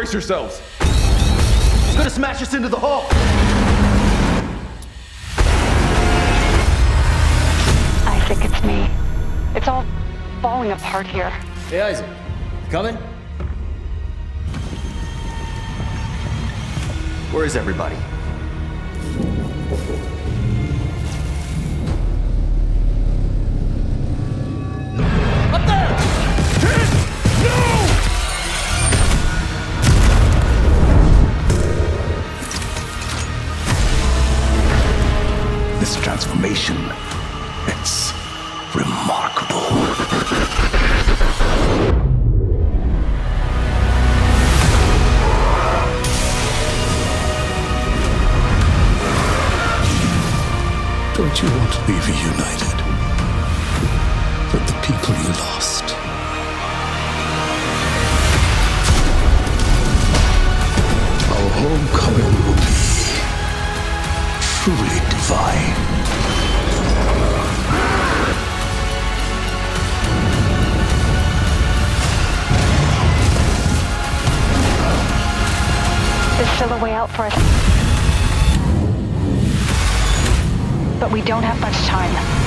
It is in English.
Brace yourselves. It's gonna smash us into the hull. Isaac, it's me. It's all falling apart here. Hey, Isaac. Coming? Where is everybody? This transformation, it's remarkable. Don't you want to be reunited with the people you lost? Our homecoming will be truly There's still a way out for us. But we don't have much time.